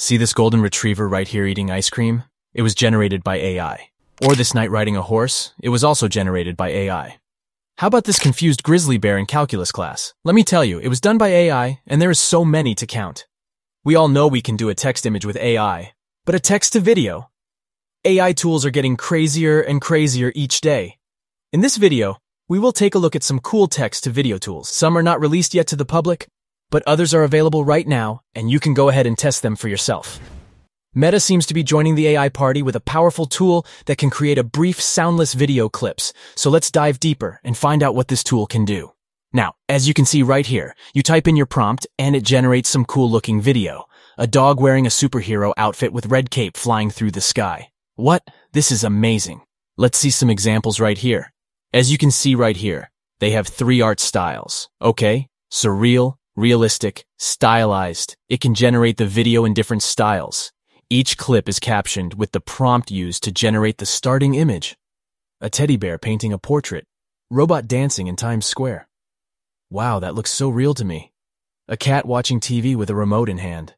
See this golden retriever right here eating ice cream? It was generated by AI. Or this knight riding a horse? It was also generated by AI. How about this confused grizzly bear in calculus class? Let me tell you, it was done by AI, and there is so many to count. We all know we can do a text image with AI, but a text to video? AI tools are getting crazier and crazier each day. In this video, we will take a look at some cool text to video tools. Some are not released yet to the public, but others are available right now, and you can go ahead and test them for yourself. Meta seems to be joining the AI party with a powerful tool that can create a brief soundless video clips. So let's dive deeper and find out what this tool can do. Now, as you can see right here, you type in your prompt and it generates some cool looking video. A dog wearing a superhero outfit with red cape flying through the sky. What? This is amazing. Let's see some examples right here. As you can see right here, they have three art styles. Okay? Surreal, realistic, stylized. It can generate the video in different styles. Each clip is captioned with the prompt used to generate the starting image. A teddy bear painting a portrait. Robot dancing in Times Square. Wow, that looks so real to me. A cat watching TV with a remote in hand.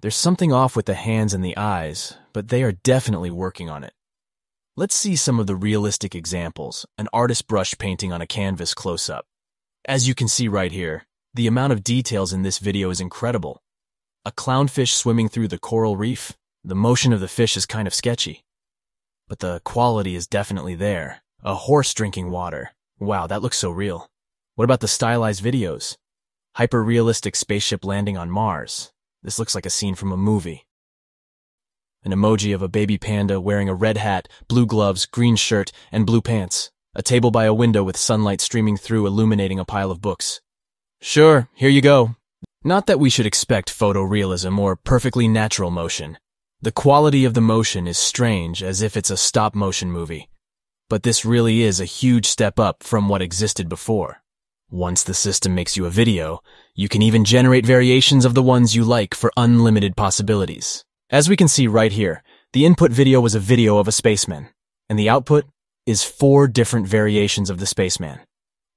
There's something off with the hands and the eyes, but they are definitely working on it. Let's see some of the realistic examples. An artist brush painting on a canvas close-up. As you can see right here, the amount of details in this video is incredible. A clownfish swimming through the coral reef? The motion of the fish is kind of sketchy. But the quality is definitely there. A horse drinking water. Wow, that looks so real. What about the stylized videos? Hyper-realistic spaceship landing on Mars. This looks like a scene from a movie. An emoji of a baby panda wearing a red hat, blue gloves, green shirt, and blue pants. A table by a window with sunlight streaming through illuminating a pile of books. Sure, here you go. Not that we should expect photorealism or perfectly natural motion. The quality of the motion is strange, as if it's a stop-motion movie. But this really is a huge step up from what existed before. Once the system makes you a video, you can even generate variations of the ones you like for unlimited possibilities. As we can see right here, the input video was a video of a spaceman, and the output is four different variations of the spaceman.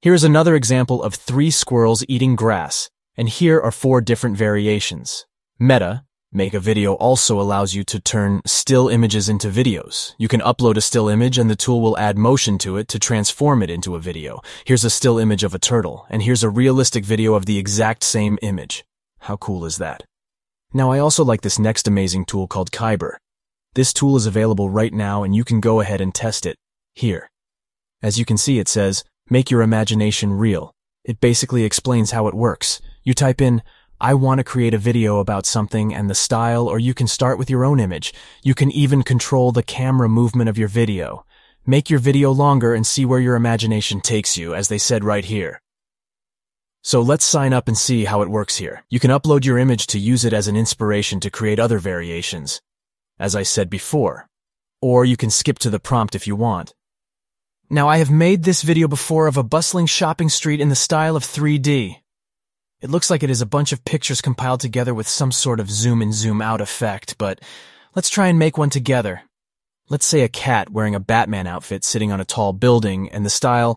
Here is another example of three squirrels eating grass, and here are four different variations. Meta, Make a Video also allows you to turn still images into videos. You can upload a still image and the tool will add motion to it to transform it into a video. Here's a still image of a turtle, and here's a realistic video of the exact same image. How cool is that? Now I also like this next amazing tool called Kaiber. This tool is available right now and you can go ahead and test it, here. As you can see it says, make your imagination real. It basically explains how it works. You type in, I want to create a video about something and the style, or you can start with your own image. You can even control the camera movement of your video. Make your video longer and see where your imagination takes you, as they said right here. So let's sign up and see how it works here. You can upload your image to use it as an inspiration to create other variations, as I said before. Or you can skip to the prompt if you want. Now I have made this video before of a bustling shopping street in the style of 3D. It looks like it is a bunch of pictures compiled together with some sort of zoom in zoom out effect, but let's try and make one together. Let's say a cat wearing a Batman outfit sitting on a tall building and the style.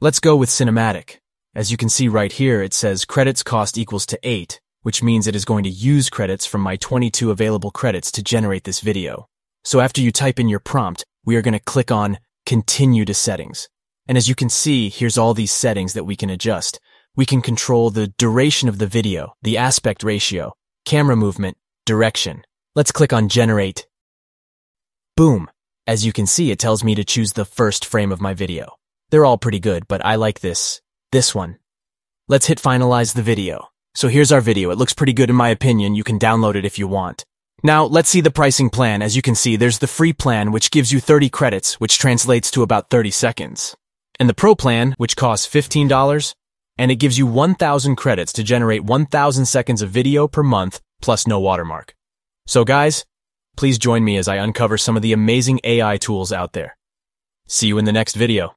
Let's go with cinematic. As you can see right here, it says credits cost equals to 8, which means it is going to use credits from my 22 available credits to generate this video. So after you type in your prompt, we are going to click on continue to settings. And as you can see, here's all these settings that we can adjust we can control the duration of the video, the aspect ratio, camera movement, direction. Let's click on generate. Boom. As you can see, it tells me to choose the first frame of my video. They're all pretty good, but I like this, this one. Let's hit finalize the video. So here's our video. It looks pretty good in my opinion. You can download it if you want. Now, let's see the pricing plan. As you can see, there's the free plan, which gives you 30 credits, which translates to about 30 seconds. And the pro plan, which costs $15, and it gives you 1,000 credits to generate 1,000 seconds of video per month plus no watermark. So guys, please join me as I uncover some of the amazing AI tools out there. See you in the next video.